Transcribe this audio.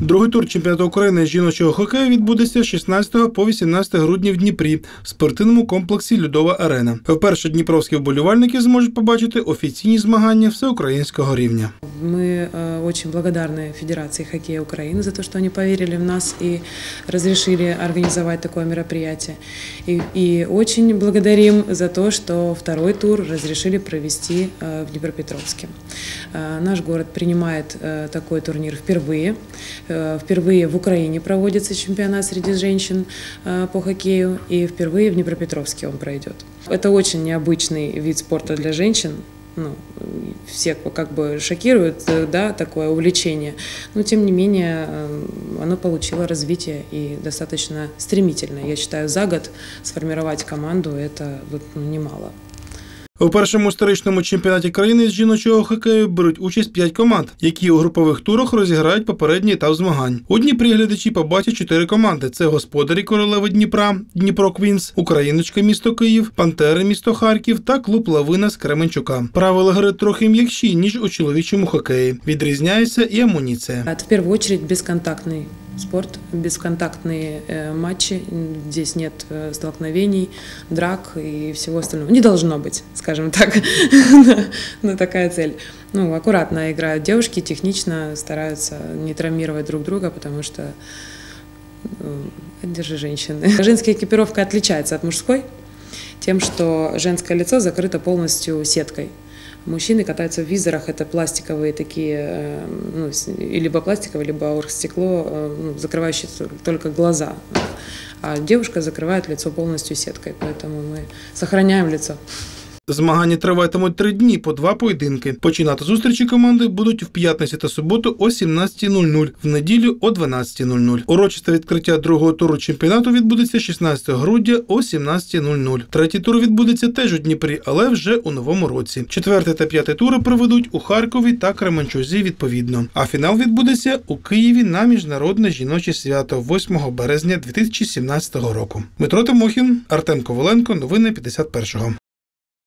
Другий тур чемпіонату України з жіночого хокею відбудеться з 16 по 18 грудня в Дніпрі в спортивному комплексі Льодова арена. Вперше дніпровські вболівальники зможуть побачити офіційні змагання всеукраїнського рівня. Мы э, очень благодарны Федерации хоккея Украины за то, что они поверили в нас и разрешили организовать такое мероприятие. И, и очень благодарим за то, что второй тур разрешили провести э, в Днепропетровске. Э, Наш город принимает э, такой турнир впервые. Э, Впервые в Украине проводится чемпионат среди женщин э, по хоккею, и впервые в Днепропетровске он пройдет. Это очень необычный вид спорта для женщин, ну, всех как бы шокирует, э, да, такое увлечение, но тем не менее э, оно получило развитие и достаточно стремительно. Я считаю, за год сформировать команду это вот, ну, немало. У першому історичному чемпіонаті країни з жіночого хокею беруть участь п'ять команд, які у групових турах розіграють попередній етап змагань. У Дніпрі глядачі побачать чотири команди: це господарі королеви Дніпра, Дніпро Квінс, Україночка місто Київ, Пантери місто Харків та клуб Лавина з Кременчука. Правила гри трохи м'якші ніж у чоловічому хокеї. Відрізняється і амуніція. В первую очередь бесконтактный спорт, бесконтактные э, матчи. Здесь нет э, столкновений, драк и всего остального. Не должно быть, скажем так. Но такая цель. Ну, аккуратно играют девушки, технично стараются не травмировать друг друга, потому что держи женщины. Женская экипировка отличается от мужской тем, что женское лицо закрыто полностью сеткой. Мужчины катаются в визорах, это пластиковые такие, э, ну, с- и либо пластиковые, либо оргстекло, э, ну, закрывающие тол- только глаза. А девушка закрывает лицо полностью сеткой, поэтому мы сохраняем лицо. Змагання триватимуть три дні по два поєдинки. Починати зустрічі команди будуть в п'ятницю та суботу о 17.00, в неділю о 12.00. Урочисте відкриття другого туру чемпіонату відбудеться 16 грудня о 17.00. Третій тур відбудеться теж у Дніпрі, але вже у новому році. Четвертий та п'ятий тури проведуть у Харкові та Кременчузі відповідно. А фінал відбудеться у Києві на міжнародне жіноче свято 8 березня 2017 року. Дмитро Тимохін, Артем Коваленко, новини 51-го.